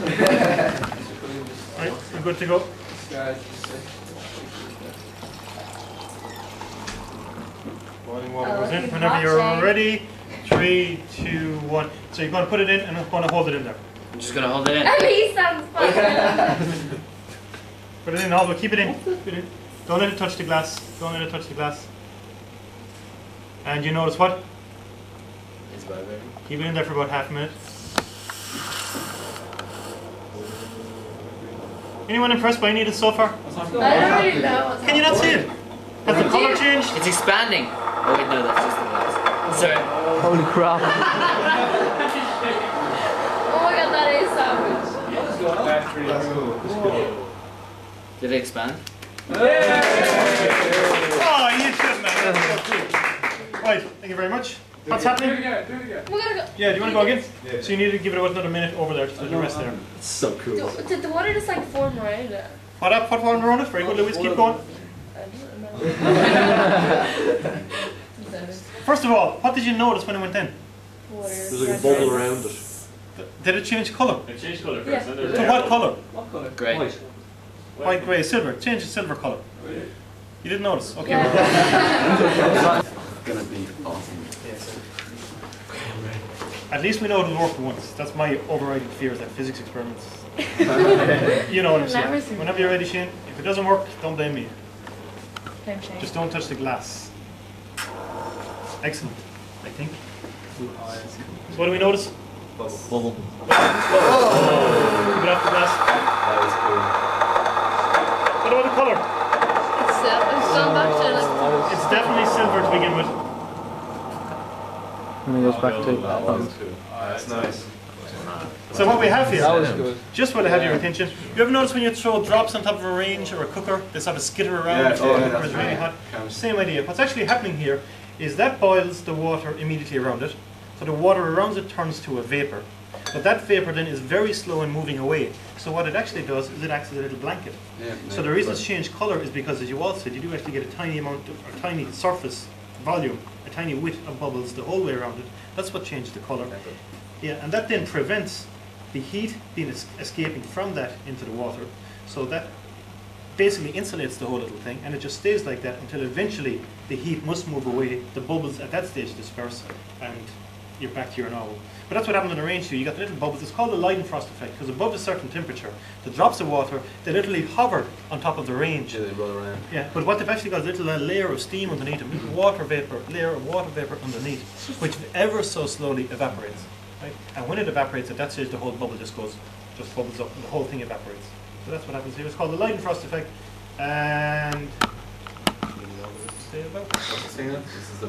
Right, I'm good to go. Boiling water goes in whenever you're Jay. ready. Three, two, one. So you're going to put it in and I'm going to hold it in there. I'm just gonna hold it in. At least sounds fun. Put it in, Aldo. Keep it in. Keep it in. Don't let it touch the glass. Don't let it touch the glass. And you notice what? It's vibrating. Keep it in there for about half a minute. Anyone impressed by any of this so far? I don't really know what's Can you not see it? Has the color changed? It's expanding. Oh wait, no, that's just the glass. Sorry. Holy crap. Oh my god, that is savage. That's pretty cool. Did it expand? Oh, you shouldn't have. Right, thank you very much. What's Do it happening? again, do it again. We gotta go. Yeah, do you want to go again? Yeah. So you need to give it about another minute over there to let the rest there. It's so cool. Do- Did the water just like form around it? What up, put one around it? Very good, Louis, keep going. I don't know. First of all, what did you notice when it went in? Water. There's like a bubble around it. Did it change colour? It changed colour Yeah. first, then there's To what colour? What colour? Great. White. White, grey, silver. Change to silver colour. You didn't notice? Okay. Yeah. At least we know it'll work once. That's my overriding fear is that physics experiments. you know what I'm Never saying. seen Whenever you're ready, Shane, if it doesn't work, don't blame me. Time change. Just don't touch the glass. Excellent, I think. So what do we notice? Bubble. Keep it off the glass. That was cool. What about the colour? It's, uh, it's gone back to like. It's definitely silver to begin with. And it goes back to. That was. That's nice. So what we have here, That was good. just want to have your attention. You ever notice when you throw drops on top of a range or a cooker, they sort of skitter around Yeah, if oh, the yeah, cooker is really hot? Same idea. What's actually happening here is that boils the water immediately around it. So the water around it turns to a vapor. But that vapor then is very slow in moving away. So what it actually does is it acts as a little blanket. Yeah, So the reason it's changed colour is because, as you all said, you do actually get a tiny amount of, a tiny surface volume, a tiny width of bubbles the whole way around it. That's what changed the colour. Yeah, and that then prevents the heat being es- escaping from that into the water. So that basically insulates the whole little thing, and it just stays like that until eventually the heat must move away. The bubbles at that stage disperse, and you're back to your normal. But that's what happens in a range here. You got the little bubbles. It's called the Leidenfrost effect because above a certain temperature, the drops of water they literally hover on top of the range. Yeah, they roll around. Yeah, but what they've actually got is a little uh, layer of steam underneath, a little water vapor, layer of water vapor underneath, which ever so slowly evaporates. Right? And when it evaporates, at that stage, the whole bubble just goes, just bubbles up, and the whole thing evaporates. So that's what happens here. It's called the Leidenfrost effect, and. This is the